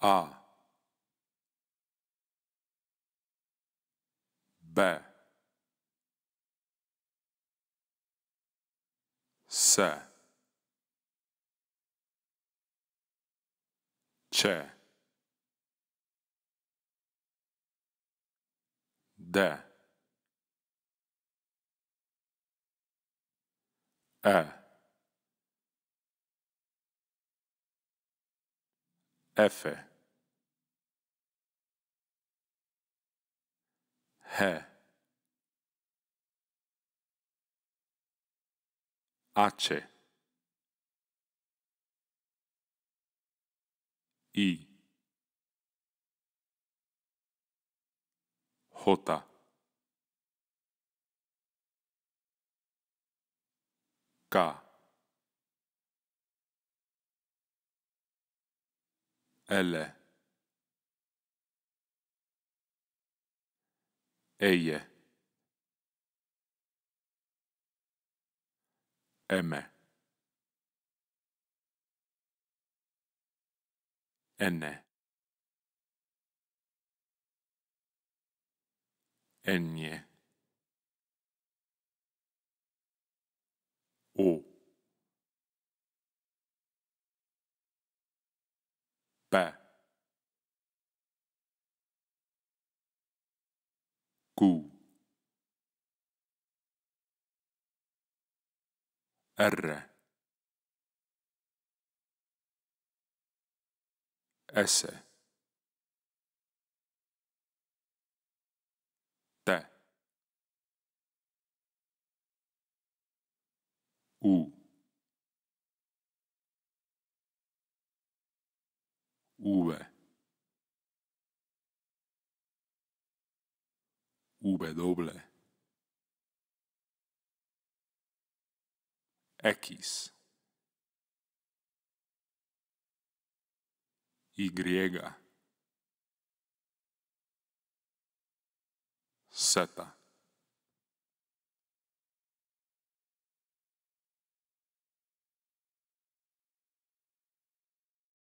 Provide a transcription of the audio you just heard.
A. B. S. C. D. E F. H. H. I. J. K elle. Eje eme. Enne. Enye كو أر أس ت أو أوبة 五百多不嘞？x y seta.